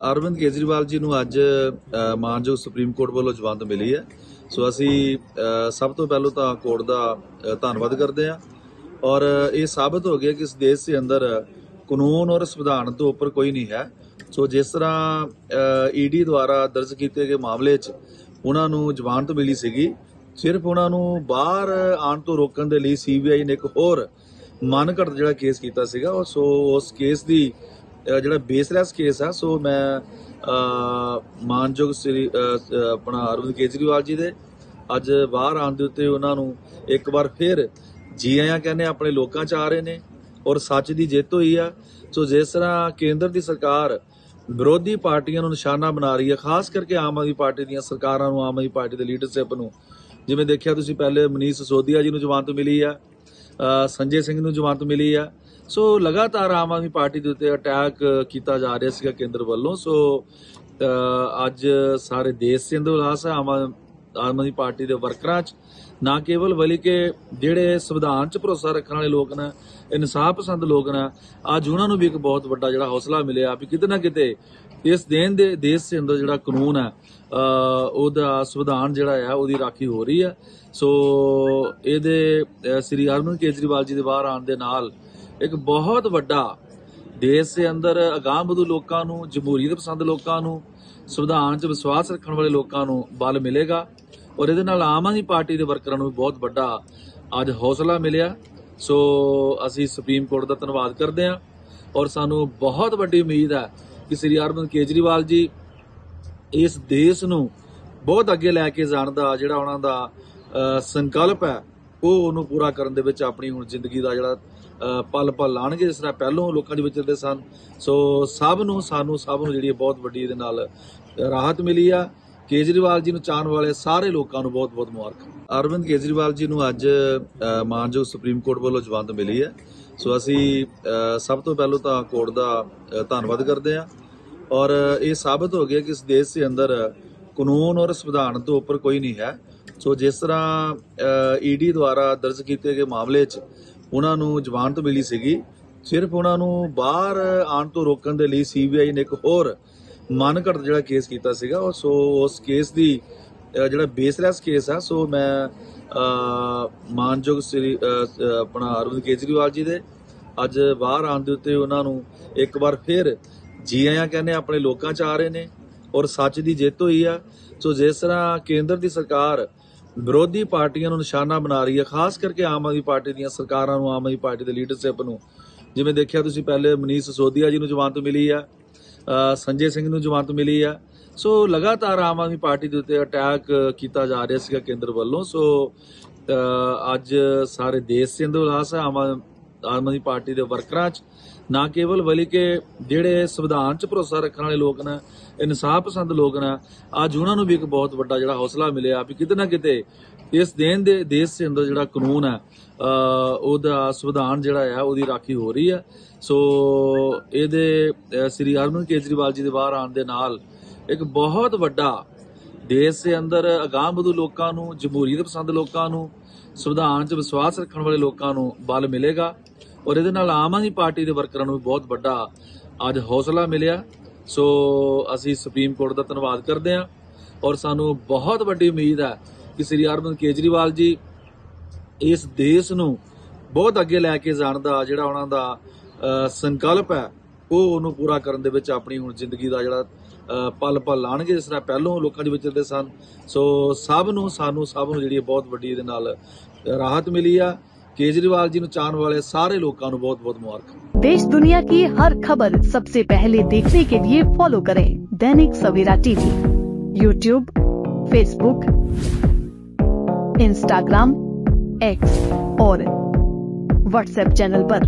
ਅਰਵਿੰਦ ਕੇਜਰੀਵਾਲ ਜੀ ਨੂੰ ਅੱਜ ਮਾਨਯੋਗ ਸੁਪਰੀਮ ਕੋਰਟ ਵੱਲੋਂ ਜਮਾਨਤ ਮਿਲੀ ਹੈ। ਸੋ ਅਸੀਂ ਸਭ ਤੋਂ ਪਹਿਲਾਂ ਤਾਂ ਕੋਰਟ ਦਾ ਧੰਨਵਾਦ ਕਰਦੇ ਹਾਂ। ਔਰ ਇਹ ਸਾਬਤ ਹੋ ਗਿਆ ਕਿ ਇਸ ਦੇਸ਼ ਦੇ ਅੰਦਰ ਕਾਨੂੰਨ ਔਰ ਸੰਵਿਧਾਨ ਤੋਂ ਉੱਪਰ ਕੋਈ ਨਹੀਂ ਹੈ। ਸੋ ਜਿਸ ਤਰ੍ਹਾਂ ਈਡੀ ਦੁਆਰਾ ਦਰਜ ਕੀਤੇ ਗਏ ਮਾਮਲੇ 'ਚ ਉਹਨਾਂ ਨੂੰ ਜਮਾਨਤ ਮਿਲੀ ਸੀਗੀ, ਸਿਰਫ ਉਹਨਾਂ ਨੂੰ ਬਾਹਰ ਆਉਣ ਤੋਂ ਰੋਕਣ ਦੇ ਲਈ ਸੀਬੀਆਈ ਨੇ ਇੱਕ ਹੋਰ ਮਨਘੜਤ ਜਿਹੜਾ ਕੇਸ ਕੀਤਾ ਸੀਗਾ। ਔਰ ਸੋ ਉਸ ਕੇਸ ਦੀ ਜਿਹੜਾ ਬੇਸਲੈਸ ਕੇਸ ਆ ਸੋ ਮੈਂ ਮਾਨਯੋਗ ਸ੍ਰੀ ਆਪਣਾ ਅਰਵਿੰਦ ਕੇਜਰੀਵਾਲ ਜੀ ਦੇ ਅੱਜ ਬਾਹਰ ਆਉਣ ਦੇ ਉੱਤੇ ਉਹਨਾਂ ਨੂੰ ਇੱਕ ਵਾਰ ਫਿਰ ਜੀ ਆਇਆਂ ਕਹਿੰਦੇ ਆਪਣੇ ਲੋਕਾਂ ਚ ਆ ਰਹੇ ਨੇ ਔਰ ਸੱਚ ਦੀ ਜਿੱਤ ਹੋਈ ਆ। ਸੋ ਜਿਸ ਤਰ੍ਹਾਂ ਕੇਂਦਰ ਦੀ ਸਰਕਾਰ ਵਿਰੋਧੀ ਪਾਰਟੀਆਂ ਨੂੰ ਨਿਸ਼ਾਨਾ ਬਣਾ ਰਹੀ ਹੈ ਖਾਸ ਕਰਕੇ ਆਮ ਆਦਮੀ ਪਾਰਟੀ ਦੀਆਂ ਸਰਕਾਰਾਂ ਨੂੰ, ਆਮ ਆਦਮੀ ਪਾਰਟੀ ਦੇ ਲੀਡਰਸ਼ਿਪ ਨੂੰ। ਜਿਵੇਂ ਦੇਖਿਆ ਤੁਸੀਂ ਪਹਿਲੇ ਮਨੀਸ਼ ਸੋਧੀਆ ਜੀ ਨੂੰ ਜਮਾਨਤ ਮਿਲੀ ਆ ਸੰਜੇ ਸਿੰਘ ਨੂੰ ਜਮਾਨਤ ਮਿਲੀ ਆ ਸੋ ਲਗਾਤਾਰ ਆਮ ਆਦਮੀ ਪਾਰਟੀ ਦੇ ਉੱਤੇ ਅਟੈਕ ਕੀਤਾ ਜਾ ਰਿਹਾ ਸੀਗਾ ਕੇਂਦਰ ਵੱਲੋਂ। ਸੋ ਅੱਜ ਸਾਰੇ ਦੇਸ਼ ਦੇ ਅੰਦਰ ਉਲਾਸ ਹੈ ਆਮ ਆਮ ਆਦਮੀ ਪਾਰਟੀ ਦੇ ਵਰਕਰਾਂ 'ਚ। ਨਾ ਕੇਵਲ ਬਲਕਿ ਜਿਹੜੇ ਸੰਵਿਧਾਨ 'ਚ ਭਰੋਸਾ ਰੱਖਣ ਵਾਲੇ ਲੋਕ ਨੇ, ਇਨਸਾਫ ਪਸੰਦ ਲੋਕ ਨੇ, ਅੱਜ ਉਹਨਾਂ ਨੂੰ ਵੀ ਇੱਕ ਬਹੁਤ ਵੱਡਾ ਜਿਹੜਾ ਹੌਸਲਾ ਮਿਲਿਆ ਵੀ ਕਿਤੇ ਨਾ ਕਿਤੇ ਇਸ ਦੇਨ ਦੇ ਦੇਸ਼ ਦੇ ਅੰਦਰ ਜਿਹੜਾ ਕਾਨੂੰਨ ਹੈ ਉਹਦਾ ਸੰਵਿਧਾਨ ਜਿਹੜਾ ਆ, ਉਹਦੀ ਰਾਖੀ ਹੋ ਰਹੀ ਹੈ। ਸੋ ਇਹਦੇ ਸ੍ਰੀ ਅਰਵਿੰਦ ਕੇਜਰੀਵਾਲ ਜੀ ਦੇ ਬਾਹਰ ਆਉਣ ਦੇ ਨਾਲ ਇੱਕ ਬਹੁਤ ਵੱਡਾ ਦੇਸ਼ ਦੇ ਅੰਦਰ ਅਗਾਂਹ ਵਧੂ ਲੋਕਾਂ ਨੂੰ, ਜਮਹੂਰੀਅਤ ਪਸੰਦ ਲੋਕਾਂ ਨੂੰ, ਸੰਵਿਧਾਨ 'ਚ ਵਿਸ਼ਵਾਸ ਰੱਖਣ ਵਾਲੇ ਲੋਕਾਂ ਨੂੰ ਬਲ ਮਿਲੇਗਾ ਔਰ ਇਹਦੇ ਨਾਲ ਆਮ ਆਦਮੀ ਪਾਰਟੀ ਦੇ ਵਰਕਰਾਂ ਨੂੰ ਵੀ ਬਹੁਤ ਵੱਡਾ ਅੱਜ ਹੌਸਲਾ ਮਿਲਿਆ। ਸੋ ਅਸੀਂ ਸੁਪਰੀਮ ਕੋਰਟ ਦਾ ਧੰਨਵਾਦ ਕਰਦੇ ਹਾਂ ਔਰ ਸਾਨੂੰ ਬਹੁਤ ਵੱਡੀ ਉਮੀਦ ਹੈ ਕਿ ਸ੍ਰੀ ਅਰਵਿੰਦ ਕੇਜਰੀਵਾਲ ਜੀ ਇਸ ਦੇਸ਼ ਨੂੰ ਬਹੁਤ ਅੱਗੇ ਲੈ ਕੇ ਜਾਣ ਦਾ ਜਿਹੜਾ ਉਹਨਾਂ ਦਾ ਸੰਕਲਪ ਹੈ, ਉਹ ਉਹਨੂੰ ਪੂਰਾ ਕਰਨ ਦੇ ਵਿੱਚ ਆਪਣੀ ਹੁਣ ਜ਼ਿੰਦਗੀ ਦਾ ਜਿਹੜਾ ਪਲ ਪਲ ਲਾਣਗੇ ਜਿਸ ਤਰ੍ਹਾਂ ਪਹਿਲੋਂ ਲੋਕਾਂ ਦੇ ਵਿਚਰਦੇ ਸਨ। ਸੋ ਸਭ ਨੂੰ, ਸਾਨੂੰ, ਸਭ ਨੂੰ ਜਿਹੜੀ ਬਹੁਤ ਵੱਡੀ ਇਹਦੇ ਨਾਲ ਰਾਹਤ ਮਿਲੀ ਆ। ਕੇਜਰੀਵਾਲ ਜੀ ਨੂੰ ਚਾਹਣ ਵਾਲੇ ਸਾਰੇ ਲੋਕਾਂ ਨੂੰ ਬਹੁਤ ਬਹੁਤ ਮੁਬਾਰਕਾਂ। ਅਰਵਿੰਦ ਕੇਜਰੀਵਾਲ ਜੀ ਨੂੰ ਅੱਜ ਮਾਨਯੋਗ ਸੁਪਰੀਮ ਕੋਰਟ ਵੱਲੋਂ ਜਵਾਨਤ ਮਿਲੀ ਹੈ। ਸੋ ਅਸੀਂ ਸਭ ਤੋਂ ਪਹਿਲਾਂ ਤਾਂ ਕੋਰਟ ਦਾ ਧੰਨਵਾਦ ਕਰਦੇ ਹਾਂ। ਔਰ ਇਹ ਸਾਬਤ ਹੋ ਗਿਆ ਕਿ ਇਸ ਦੇਸ਼ ਦੇ ਅੰਦਰ ਕਾਨੂੰਨ ਔਰ ਸੰਵਿਧਾਨ ਤੋਂ ਉੱਪਰ ਕੋਈ ਨਹੀਂ ਹੈ। ਸੋ ਜਿਸ ਤਰ੍ਹਾਂ ਈਡੀ ਦੁਆਰਾ ਦਰਜ ਕੀਤੇ ਗਏ ਮਾਮਲੇ 'ਚ ਉਹਨਾਂ ਨੂੰ ਜਵਾਨਤ ਮਿਲੀ ਸੀਗੀ। ਸਿਰਫ ਉਹਨਾਂ ਨੂੰ ਬਾਹਰ ਆਉਣ ਤੋਂ ਰੋਕਣ ਦੇ ਲਈ ਸੀਬੀਆਈ ਨੇ ਇੱਕ ਹੋਰ ਮਨਘੜਤ ਜਿਹੜਾ ਕੇਸ ਕੀਤਾ ਸੀਗਾ, ਉਹ ਸੋ ਉਸ ਕੇਸ ਦੀ ਜਿਹੜਾ ਬੇਸਲੈਸ ਕੇਸ ਆ, ਸੋ ਮੈਂ ਮਾਨਯੋਗ ਸ੍ਰੀ ਆਪਣਾ ਅਰਵਿੰਦ ਕੇਜਰੀਵਾਲ ਜੀ ਦੇ ਅੱਜ ਬਾਹਰ ਆਉਣ ਦੇ ਉੱਤੇ ਉਹਨਾਂ ਨੂੰ ਇੱਕ ਵਾਰ ਫਿਰ ਜੀ ਆਇਆਂ ਕਹਿੰਦੇ ਆਪਣੇ ਲੋਕਾਂ ਚ ਆ ਰਹੇ ਨੇ ਔਰ ਸੱਚ ਦੀ ਜਿੱਤ ਹੋਈ ਆ। ਸੋ ਜਿਸ ਤਰ੍ਹਾਂ ਕੇਂਦਰ ਦੀ ਸਰਕਾਰ ਵਿਰੋਧੀ ਪਾਰਟੀਆਂ ਨੂੰ ਨਿਸ਼ਾਨਾ ਬਣਾ ਰਹੀ ਹੈ, ਖਾਸ ਕਰਕੇ ਆਮ ਆਦਮੀ ਪਾਰਟੀ ਦੀਆਂ ਸਰਕਾਰਾਂ ਨੂੰ, ਆਮ ਆਦਮੀ ਪਾਰਟੀ ਦੇ ਲੀਡਰਸ਼ਿਪ ਨੂੰ। ਜਿਵੇਂ ਦੇਖਿਆ ਤੁਸੀਂ ਪਹਿਲੇ ਮਨੀਸ਼ ਸੋਧੀਆ ਜੀ ਨੂੰ ਜਮਾਨਤ ਮਿਲੀ ਆ ਸੰਜੇ ਸਿੰਘ ਨੂੰ ਜਮਾਨਤ ਮਿਲੀ ਆ ਸੋ ਲਗਾਤਾਰ ਆਮ ਆਦਮੀ ਪਾਰਟੀ ਦੇ ਉੱਤੇ ਅਟੈਕ ਕੀਤਾ ਜਾ ਰਿਹਾ ਸੀਗਾ ਕੇਂਦਰ ਵੱਲੋਂ। ਸੋ ਅੱਜ ਸਾਰੇ ਦੇਸ਼ ਦੇ ਅੰਦਰ ਉਲਾਸ ਹੈ, ਆਮ ਆਦ- ਆਮ ਆਦਮੀ ਪਾਰਟੀ ਦੇ ਵਰਕਰਾਂ 'ਚ, ਨਾ ਕੇਵਲ ਬਲਕਿ ਜਿਹੜੇ ਸੰਵਿਧਾਨ 'ਚ ਭਰੋਸਾ ਰੱਖਣ ਵਾਲੇ ਲੋਕ ਨੇ, ਇਨਸਾਫ ਪਸੰਦ ਲੋਕ ਨੇ, ਅੱਜ ਉਹਨਾਂ ਨੂੰ ਵੀ ਇੱਕ ਬਹੁਤ ਵੱਡਾ ਜਿਹੜਾ ਹੌਸਲਾ ਮਿਲਿਆ ਵੀ ਕਿਤੇ ਨਾ ਕਿਤੇ ਇਸ ਦੇਨ ਦੇ, ਦੇਸ਼ ਦੇ ਅੰਦਰ ਜਿਹੜਾ ਕਾਨੂੰਨ ਹੈ ਉਹਦਾ ਸੰਵਿਧਾਨ ਜਿਹੜਾ ਆ, ਉਹਦੀ ਰਾਖੀ ਹੋ ਰਹੀ ਹੈ। ਸੋ ਇਹਦੇ ਸ੍ਰੀ ਅਰਵਿੰਦ ਕੇਜਰੀਵਾਲ ਜੀ ਦੇ ਬਾਹਰ ਆਉਣ ਦੇ ਨਾਲ ਇੱਕ ਬਹੁਤ ਵੱਡਾ ਦੇਸ਼ ਦੇ ਅੰਦਰ ਅਗਾਂਹ ਵਧੂ ਲੋਕਾਂ ਨੂੰ, ਜਮਹੂਰੀਅਤ ਪਸੰਦ ਲੋਕਾਂ ਨੂੰ, ਸੰਵਿਧਾਨ 'ਚ ਵਿਸ਼ਵਾਸ ਰੱਖਣ ਵਾਲੇ ਲੋਕਾਂ ਨੂੰ ਬਲ ਮਿਲੇਗਾ। ਔਰ ਇਹਦੇ ਨਾਲ ਆਮ ਆਦਮੀ ਪਾਰਟੀ ਦੇ ਵਰਕਰਾਂ ਨੂੰ ਵੀ ਬਹੁਤ ਵੱਡਾ ਅੱਜ ਹੌਸਲਾ ਮਿਲਿਆ। ਸੋ ਅਸੀਂ ਸੁਪਰੀਮ ਕੋਰਟ ਦਾ ਧੰਨਵਾਦ ਕਰਦੇ ਹਾਂ ਔਰ ਸਾਨੂੰ ਬਹੁਤ ਵੱਡੀ ਉਮੀਦ ਹੈ ਕਿ ਸ੍ਰੀ ਅਰਵਿੰਦ ਕੇਜਰੀਵਾਲ ਜੀ ਇਸ ਦੇਸ਼ ਨੂੰ ਬਹੁਤ ਅੱਗੇ ਲੈ ਕੇ ਜਾਣ ਦਾ ਜਿਹੜਾ ਉਹਨਾਂ ਦਾ ਸੰਕਲਪ ਹੈ, ਉਹ ਉਹਨੂੰ ਪੂਰਾ ਕਰਨ ਦੇ ਵਿੱਚ ਆਪਣੀ ਹੁਣ ਜ਼ਿੰਦਗੀ ਦਾ ਜਿਹੜਾ ਪਲ ਪਲ ਲਾਣਗੇ, ਜਿਸ ਤਰ੍ਹਾਂ ਪਹਿਲੋਂ ਲੋਕਾਂ ਦੇ ਵਿਚਰਦੇ ਸਨ। ਸੋ ਸਭ ਨੂੰ, ਸਾਨੂੰ ਸਭ ਨੂੰ ਜਿਹੜੀ ਇਹ ਬਹੁਤ ਵੱਡੀ ਇਹਦੇ ਨਾਲ ਰਾਹਤ ਮਿਲੀ ਆ। ਕੇਜਰੀਵਾਲ ਜੀ ਨੂੰ ਚਾਹਣ ਵਾਲੇ ਸਾਰੇ ਲੋਕਾਂ ਨੂੰ ਬਹੁਤ ਬਹੁਤ ਮੁਬਾਰਕਾਂ देश दुनिया की हर खबर सबसे पहले देखने के लिए फॉलो करें Dainik Savera TV YouTube Facebook Instagram X और व्हाट्सएप चैनल पर।